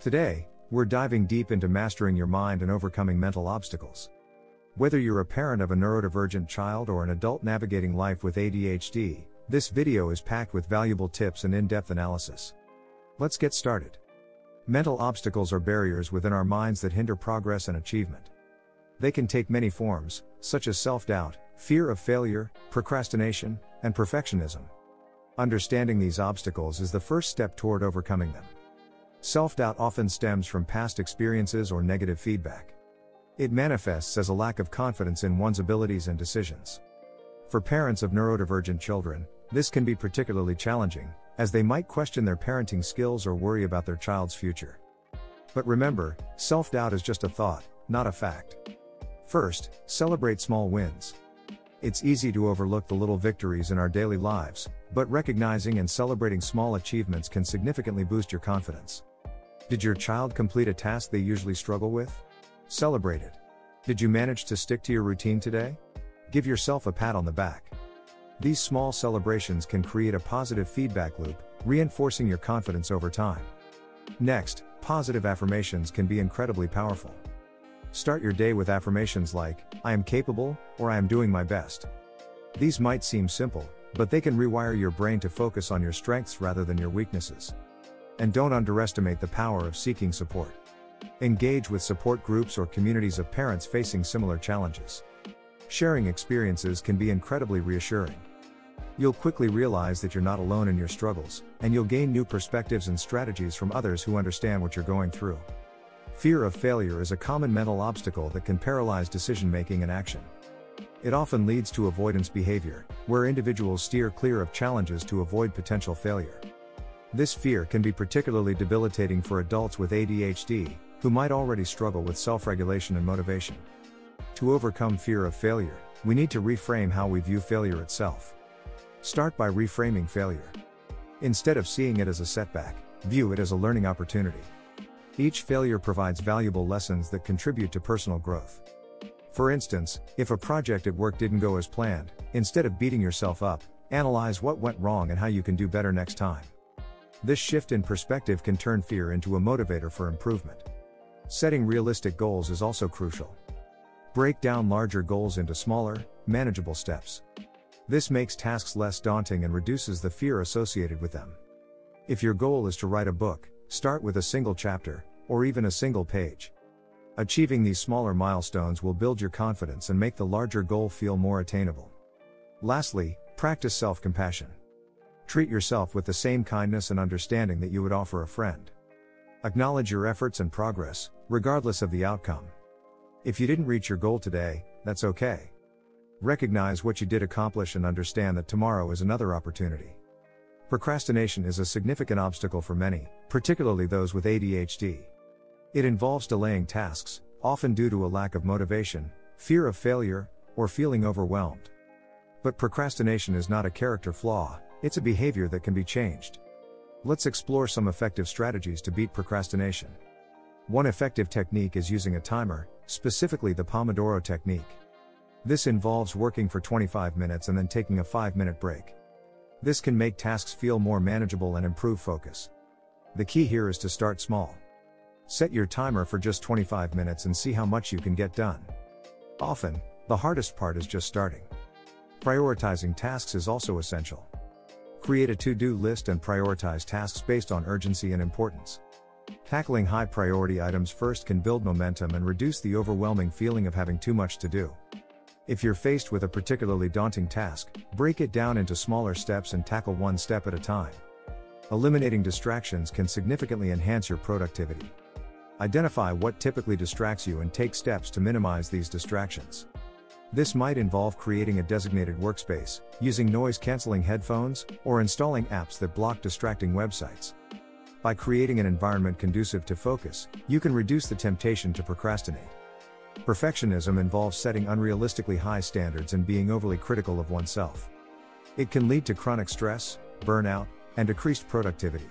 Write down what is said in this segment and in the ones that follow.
Today, we're diving deep into mastering your mind and overcoming mental obstacles. Whether you're a parent of a neurodivergent child or an adult navigating life with ADHD, this video is packed with valuable tips and in depth analysis. Let's get started. Mental obstacles are barriers within our minds that hinder progress and achievement. They can take many forms, such as self doubt, fear of failure, procrastination, and perfectionism. Understanding these obstacles is the first step toward overcoming them. Self doubt often stems from past experiences or negative feedback. It manifests as a lack of confidence in one's abilities and decisions. For parents of neurodivergent children, this can be particularly challenging, as they might question their parenting skills or worry about their child's future. But remember, self doubt is just a thought, not a fact. First, celebrate small wins. It's easy to overlook the little victories in our daily lives, but recognizing and celebrating small achievements can significantly boost your confidence. Did your child complete a task they usually struggle with? Celebrate it. Did you manage to stick to your routine today? Give yourself a pat on the back. These small celebrations can create a positive feedback loop, reinforcing your confidence over time. Next, positive affirmations can be incredibly powerful. Start your day with affirmations like, I am capable, or I am doing my best. These might seem simple, but they can rewire your brain to focus on your strengths rather than your weaknesses. And don't underestimate the power of seeking support. Engage with support groups or communities of parents facing similar challenges. Sharing experiences can be incredibly reassuring. You'll quickly realize that you're not alone in your struggles, and you'll gain new perspectives and strategies from others who understand what you're going through. Fear of failure is a common mental obstacle that can paralyze decision making and action. It often leads to avoidance behavior, where individuals steer clear of challenges to avoid potential failure. This fear can be particularly debilitating for adults with ADHD, who might already struggle with self regulation and motivation. To overcome fear of failure, we need to reframe how we view failure itself. Start by reframing failure. Instead of seeing it as a setback, view it as a learning opportunity. Each failure provides valuable lessons that contribute to personal growth. For instance, if a project at work didn't go as planned, instead of beating yourself up, analyze what went wrong and how you can do better next time. This shift in perspective can turn fear into a motivator for improvement. Setting realistic goals is also crucial. Break down larger goals into smaller, manageable steps. This makes tasks less daunting and reduces the fear associated with them. If your goal is to write a book, start with a single chapter, or even a single page. Achieving these smaller milestones will build your confidence and make the larger goal feel more attainable. Lastly, practice self compassion. Treat yourself with the same kindness and understanding that you would offer a friend. Acknowledge your efforts and progress, regardless of the outcome. If you didn't reach your goal today, that's okay. Recognize what you did accomplish and understand that tomorrow is another opportunity. Procrastination is a significant obstacle for many, particularly those with ADHD. It involves delaying tasks, often due to a lack of motivation, fear of failure, or feeling overwhelmed. But procrastination is not a character flaw, it's a behavior that can be changed. Let's explore some effective strategies to beat procrastination. One effective technique is using a timer, specifically the Pomodoro technique. This involves working for 25 minutes and then taking a 5 minute break. This can make tasks feel more manageable and improve focus. The key here is to start small. Set your timer for just 25 minutes and see how much you can get done. Often, the hardest part is just starting. Prioritizing tasks is also essential. Create a to do list and prioritize tasks based on urgency and importance. Tackling high priority items first can build momentum and reduce the overwhelming feeling of having too much to do. If you're faced with a particularly daunting task, break it down into smaller steps and tackle one step at a time. Eliminating distractions can significantly enhance your productivity. Identify what typically distracts you and take steps to minimize these distractions. This might involve creating a designated workspace, using noise canceling headphones, or installing apps that block distracting websites. By creating an environment conducive to focus, you can reduce the temptation to procrastinate. Perfectionism involves setting unrealistically high standards and being overly critical of oneself. It can lead to chronic stress, burnout, and decreased productivity.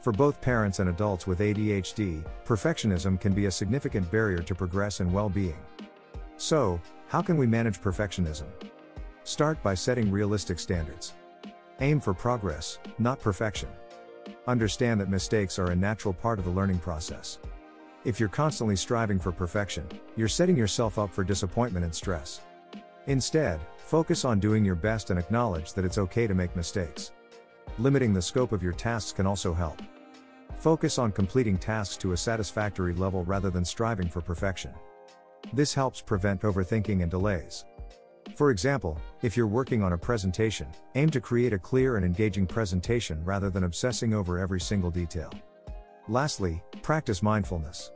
For both parents and adults with ADHD, perfectionism can be a significant barrier to progress and well being. So, how can we manage perfectionism? Start by setting realistic standards. Aim for progress, not perfection. Understand that mistakes are a natural part of the learning process. If you're constantly striving for perfection, you're setting yourself up for disappointment and stress. Instead, focus on doing your best and acknowledge that it's okay to make mistakes. Limiting the scope of your tasks can also help. Focus on completing tasks to a satisfactory level rather than striving for perfection. This helps prevent overthinking and delays. For example, if you're working on a presentation, aim to create a clear and engaging presentation rather than obsessing over every single detail. Lastly, practice mindfulness.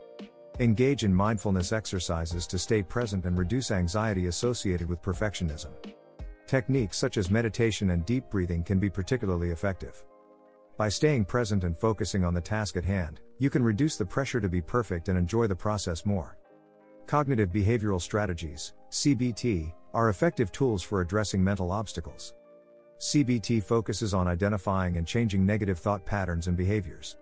Engage in mindfulness exercises to stay present and reduce anxiety associated with perfectionism. Techniques such as meditation and deep breathing can be particularly effective. By staying present and focusing on the task at hand, you can reduce the pressure to be perfect and enjoy the process more. Cognitive behavioral strategies, CBT, are effective tools for addressing mental obstacles. CBT focuses on identifying and changing negative thought patterns and behaviors.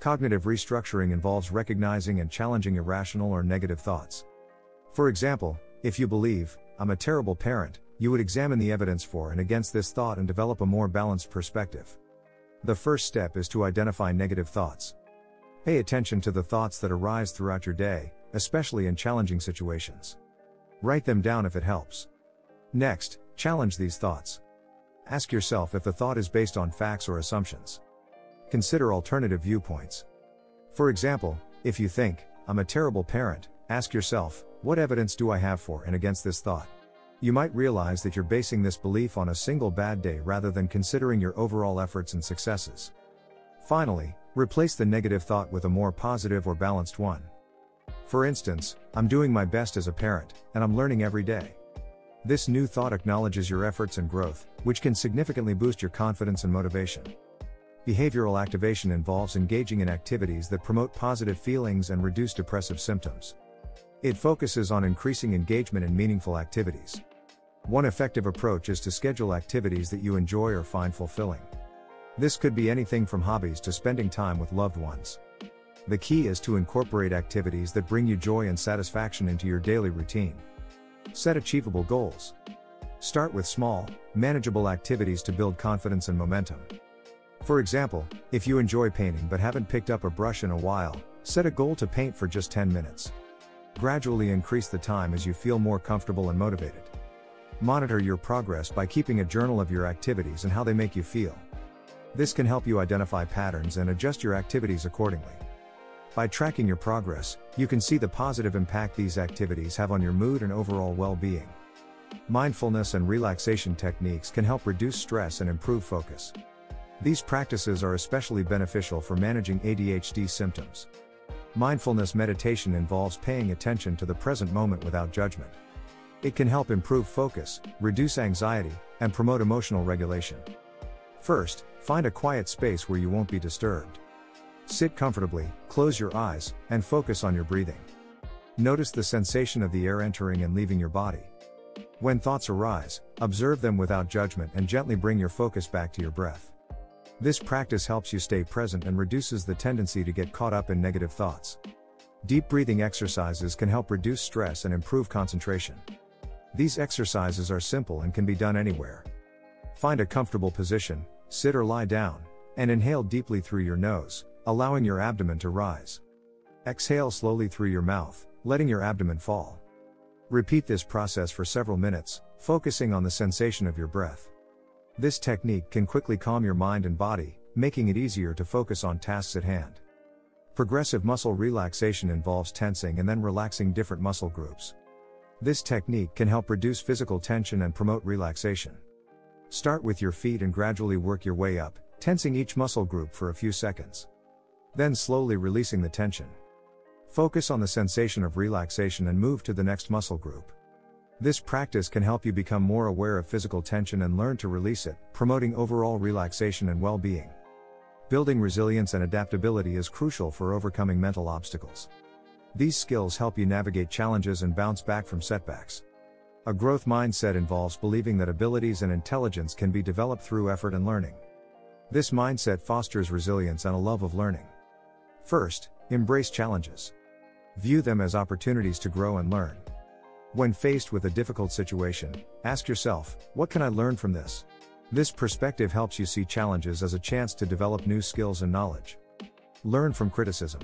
Cognitive restructuring involves recognizing and challenging irrational or negative thoughts. For example, if you believe, I'm a terrible parent, you would examine the evidence for and against this thought and develop a more balanced perspective. The first step is to identify negative thoughts. Pay attention to the thoughts that arise throughout your day, especially in challenging situations. Write them down if it helps. Next, challenge these thoughts. Ask yourself if the thought is based on facts or assumptions. Consider alternative viewpoints. For example, if you think, I'm a terrible parent, ask yourself, what evidence do I have for and against this thought? You might realize that you're basing this belief on a single bad day rather than considering your overall efforts and successes. Finally, replace the negative thought with a more positive or balanced one. For instance, I'm doing my best as a parent, and I'm learning every day. This new thought acknowledges your efforts and growth, which can significantly boost your confidence and motivation. Behavioral activation involves engaging in activities that promote positive feelings and reduce depressive symptoms. It focuses on increasing engagement in meaningful activities. One effective approach is to schedule activities that you enjoy or find fulfilling. This could be anything from hobbies to spending time with loved ones. The key is to incorporate activities that bring you joy and satisfaction into your daily routine. Set achievable goals. Start with small, manageable activities to build confidence and momentum. For example, if you enjoy painting but haven't picked up a brush in a while, set a goal to paint for just 10 minutes. Gradually increase the time as you feel more comfortable and motivated. Monitor your progress by keeping a journal of your activities and how they make you feel. This can help you identify patterns and adjust your activities accordingly. By tracking your progress, you can see the positive impact these activities have on your mood and overall well being. Mindfulness and relaxation techniques can help reduce stress and improve focus. These practices are especially beneficial for managing ADHD symptoms. Mindfulness meditation involves paying attention to the present moment without judgment. It can help improve focus, reduce anxiety, and promote emotional regulation. First, find a quiet space where you won't be disturbed. Sit comfortably, close your eyes, and focus on your breathing. Notice the sensation of the air entering and leaving your body. When thoughts arise, observe them without judgment and gently bring your focus back to your breath. This practice helps you stay present and reduces the tendency to get caught up in negative thoughts. Deep breathing exercises can help reduce stress and improve concentration. These exercises are simple and can be done anywhere. Find a comfortable position, sit or lie down, and inhale deeply through your nose, allowing your abdomen to rise. Exhale slowly through your mouth, letting your abdomen fall. Repeat this process for several minutes, focusing on the sensation of your breath. This technique can quickly calm your mind and body, making it easier to focus on tasks at hand. Progressive muscle relaxation involves tensing and then relaxing different muscle groups. This technique can help reduce physical tension and promote relaxation. Start with your feet and gradually work your way up, tensing each muscle group for a few seconds then slowly releasing the tension. Focus on the sensation of relaxation and move to the next muscle group. This practice can help you become more aware of physical tension and learn to release it, promoting overall relaxation and well being. Building resilience and adaptability is crucial for overcoming mental obstacles. These skills help you navigate challenges and bounce back from setbacks. A growth mindset involves believing that abilities and intelligence can be developed through effort and learning. This mindset fosters resilience and a love of learning. First, embrace challenges. View them as opportunities to grow and learn. When faced with a difficult situation, ask yourself, what can I learn from this? This perspective helps you see challenges as a chance to develop new skills and knowledge. Learn from criticism.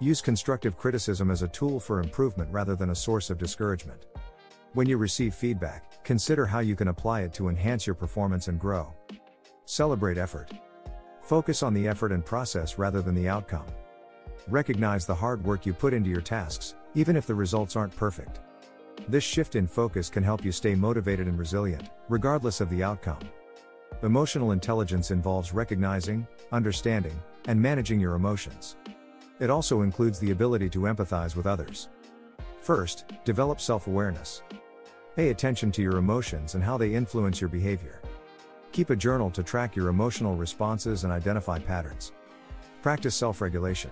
Use constructive criticism as a tool for improvement rather than a source of discouragement. When you receive feedback, consider how you can apply it to enhance your performance and grow. Celebrate effort. Focus on the effort and process rather than the outcome. Recognize the hard work you put into your tasks, even if the results aren't perfect. This shift in focus can help you stay motivated and resilient, regardless of the outcome. Emotional intelligence involves recognizing, understanding, and managing your emotions. It also includes the ability to empathize with others. First, develop self awareness. Pay attention to your emotions and how they influence your behavior. Keep a journal to track your emotional responses and identify patterns. Practice self regulation.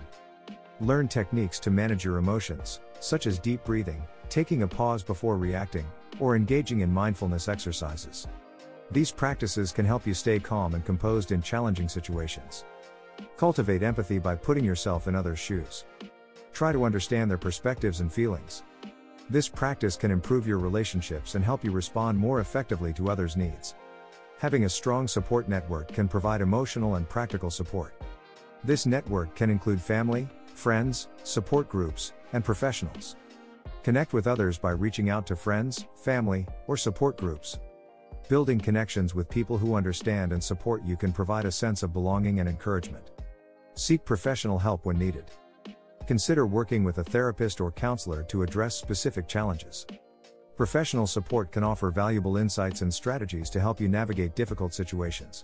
Learn techniques to manage your emotions, such as deep breathing, taking a pause before reacting, or engaging in mindfulness exercises. These practices can help you stay calm and composed in challenging situations. Cultivate empathy by putting yourself in others' shoes. Try to understand their perspectives and feelings. This practice can improve your relationships and help you respond more effectively to others' needs. Having a strong support network can provide emotional and practical support. This network can include family, friends, support groups, and professionals. Connect with others by reaching out to friends, family, or support groups. Building connections with people who understand and support you can provide a sense of belonging and encouragement. Seek professional help when needed. Consider working with a therapist or counselor to address specific challenges. Professional support can offer valuable insights and strategies to help you navigate difficult situations.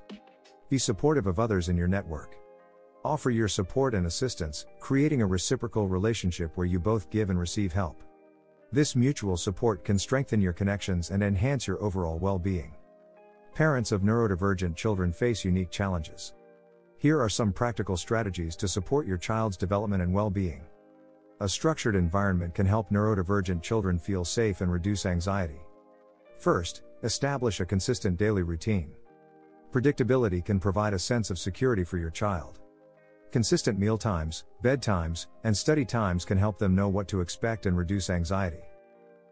Be supportive of others in your network. Offer your support and assistance, creating a reciprocal relationship where you both give and receive help. This mutual support can strengthen your connections and enhance your overall well being. Parents of neurodivergent children face unique challenges. Here are some practical strategies to support your child's development and well being. A structured environment can help neurodivergent children feel safe and reduce anxiety. First, establish a consistent daily routine. Predictability can provide a sense of security for your child. Consistent meal times, bedtimes, and study times can help them know what to expect and reduce anxiety.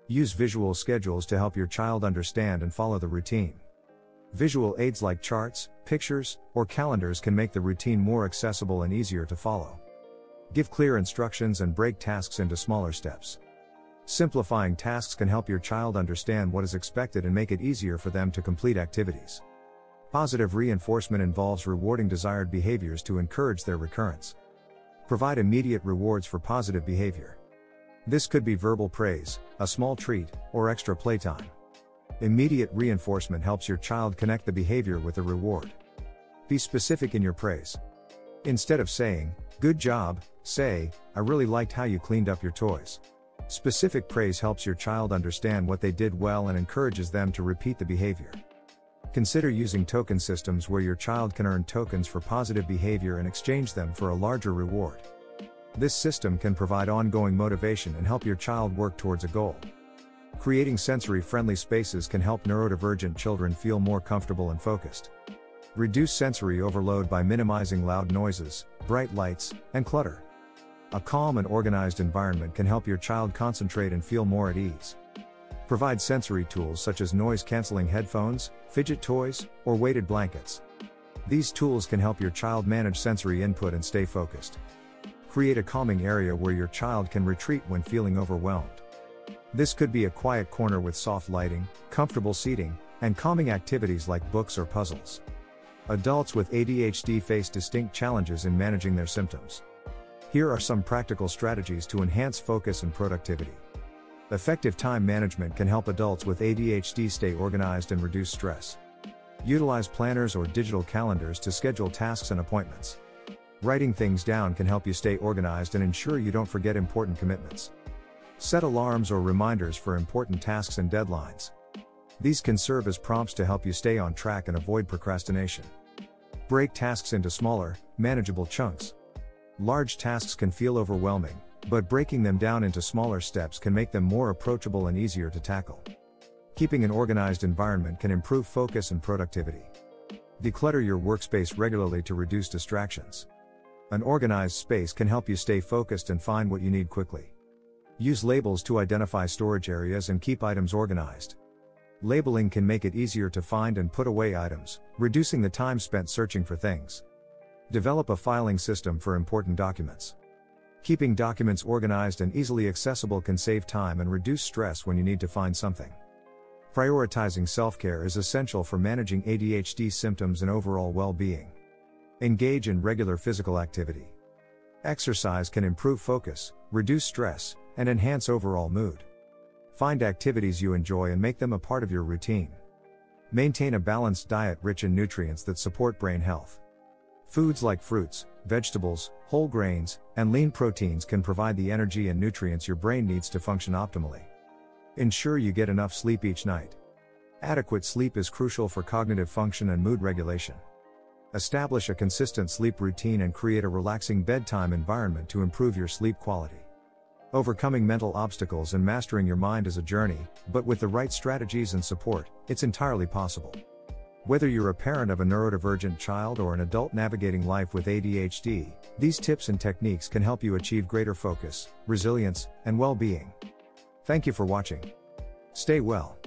Use visual schedules to help your child understand and follow the routine. Visual aids like charts, pictures, or calendars can make the routine more accessible and easier to follow. Give clear instructions and break tasks into smaller steps. Simplifying tasks can help your child understand what is expected and make it easier for them to complete activities. Positive reinforcement involves rewarding desired behaviors to encourage their recurrence. Provide immediate rewards for positive behavior. This could be verbal praise, a small treat, or extra playtime. Immediate reinforcement helps your child connect the behavior with a reward. Be specific in your praise. Instead of saying, Good job, say, I really liked how you cleaned up your toys. Specific praise helps your child understand what they did well and encourages them to repeat the behavior. Consider using token systems where your child can earn tokens for positive behavior and exchange them for a larger reward. This system can provide ongoing motivation and help your child work towards a goal. Creating sensory friendly spaces can help neurodivergent children feel more comfortable and focused. Reduce sensory overload by minimizing loud noises, bright lights, and clutter. A calm and organized environment can help your child concentrate and feel more at ease. Provide sensory tools such as noise canceling headphones, fidget toys, or weighted blankets. These tools can help your child manage sensory input and stay focused. Create a calming area where your child can retreat when feeling overwhelmed. This could be a quiet corner with soft lighting, comfortable seating, and calming activities like books or puzzles. Adults with ADHD face distinct challenges in managing their symptoms. Here are some practical strategies to enhance focus and productivity. Effective time management can help adults with ADHD stay organized and reduce stress. Utilize planners or digital calendars to schedule tasks and appointments. Writing things down can help you stay organized and ensure you don't forget important commitments. Set alarms or reminders for important tasks and deadlines. These can serve as prompts to help you stay on track and avoid procrastination. Break tasks into smaller, manageable chunks. Large tasks can feel overwhelming, but breaking them down into smaller steps can make them more approachable and easier to tackle. Keeping an organized environment can improve focus and productivity. Declutter your workspace regularly to reduce distractions. An organized space can help you stay focused and find what you need quickly. Use labels to identify storage areas and keep items organized. Labeling can make it easier to find and put away items, reducing the time spent searching for things. Develop a filing system for important documents. Keeping documents organized and easily accessible can save time and reduce stress when you need to find something. Prioritizing self care is essential for managing ADHD symptoms and overall well being. Engage in regular physical activity. Exercise can improve focus, reduce stress, and enhance overall mood. Find activities you enjoy and make them a part of your routine. Maintain a balanced diet rich in nutrients that support brain health. Foods like fruits, vegetables, whole grains, and lean proteins can provide the energy and nutrients your brain needs to function optimally. Ensure you get enough sleep each night. Adequate sleep is crucial for cognitive function and mood regulation. Establish a consistent sleep routine and create a relaxing bedtime environment to improve your sleep quality. Overcoming mental obstacles and mastering your mind is a journey, but with the right strategies and support, it's entirely possible. Whether you're a parent of a neurodivergent child or an adult navigating life with ADHD, these tips and techniques can help you achieve greater focus, resilience, and well being. Thank you for watching. Stay well.